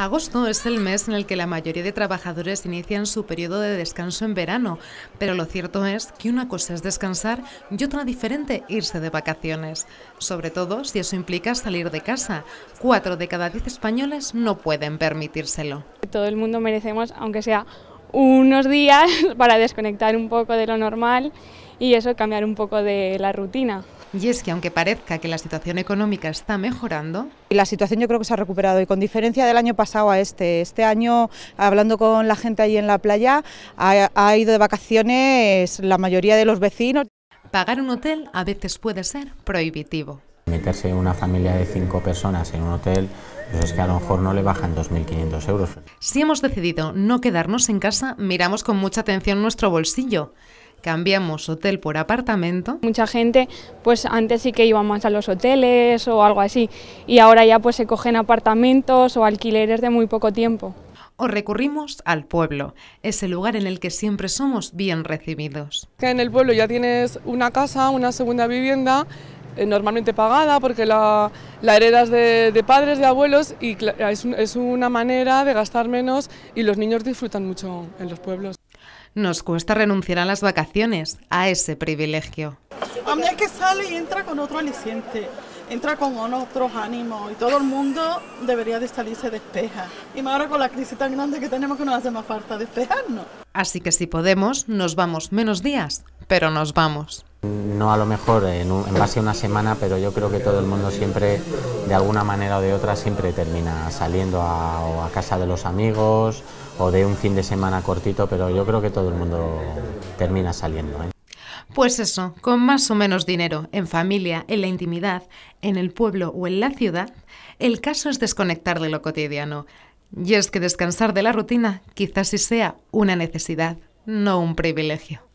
Agosto es el mes en el que la mayoría de trabajadores inician su periodo de descanso en verano, pero lo cierto es que una cosa es descansar y otra diferente irse de vacaciones, sobre todo si eso implica salir de casa. Cuatro de cada diez españoles no pueden permitírselo. Todo el mundo merecemos, aunque sea unos días, para desconectar un poco de lo normal y eso cambiar un poco de la rutina. Y es que aunque parezca que la situación económica está mejorando... La situación yo creo que se ha recuperado y con diferencia del año pasado a este. Este año, hablando con la gente ahí en la playa, ha, ha ido de vacaciones la mayoría de los vecinos. Pagar un hotel a veces puede ser prohibitivo. Meterse en una familia de cinco personas en un hotel, pues es que a lo mejor no le bajan 2.500 euros. Si hemos decidido no quedarnos en casa, miramos con mucha atención nuestro bolsillo cambiamos hotel por apartamento. Mucha gente, pues antes sí que iba más a los hoteles o algo así, y ahora ya pues se cogen apartamentos o alquileres de muy poco tiempo. O recurrimos al pueblo, ese lugar en el que siempre somos bien recibidos. En el pueblo ya tienes una casa, una segunda vivienda, eh, normalmente pagada porque la, la heredas de, de, padres, de abuelos y es, es una manera de gastar menos y los niños disfrutan mucho en los pueblos. Nos cuesta renunciar a las vacaciones, a ese privilegio. A mí es que sale y entra con otro aliciente, entra con otros ánimos y todo el mundo debería de salir se despeja. Y más ahora con la crisis tan grande que tenemos que nos hace más falta despejarnos. Así que si podemos, nos vamos menos días, pero nos vamos. No a lo mejor en, un, en, base a una semana, pero yo creo que todo el mundo siempre, de alguna manera o de otra, siempre termina saliendo a, casa de los amigos o de un fin de semana cortito, pero yo creo que todo el mundo termina saliendo. ¿eh? Pues eso, con más o menos dinero, en familia, en la intimidad, en el pueblo o en la ciudad, el caso es desconectar de lo cotidiano. Y es que descansar de la rutina quizás sí sea una necesidad, no un privilegio.